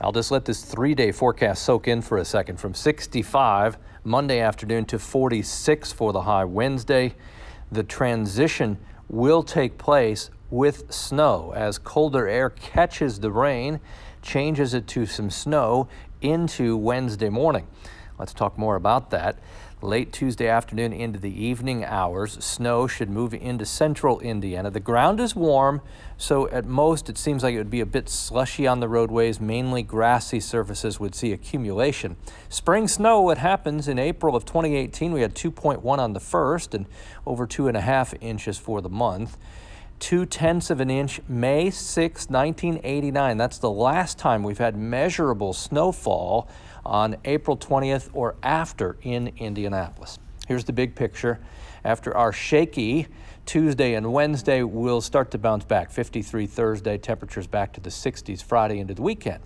I'll just let this three day forecast soak in for a second. From 65 Monday afternoon to 46 for the high Wednesday. The transition will take place with snow as colder air catches the rain, changes it to some snow into Wednesday morning. Let's talk more about that. Late Tuesday afternoon into the evening hours, snow should move into central Indiana. The ground is warm, so at most it seems like it would be a bit slushy on the roadways. Mainly grassy surfaces would see accumulation. Spring snow, what happens in April of 2018, we had 2.1 on the first and over two and a half inches for the month two tenths of an inch May 6, 1989. That's the last time we've had measurable snowfall on April 20th or after in Indianapolis. Here's the big picture. After our shaky Tuesday and Wednesday, we'll start to bounce back. 53 Thursday, temperatures back to the 60s Friday into the weekend.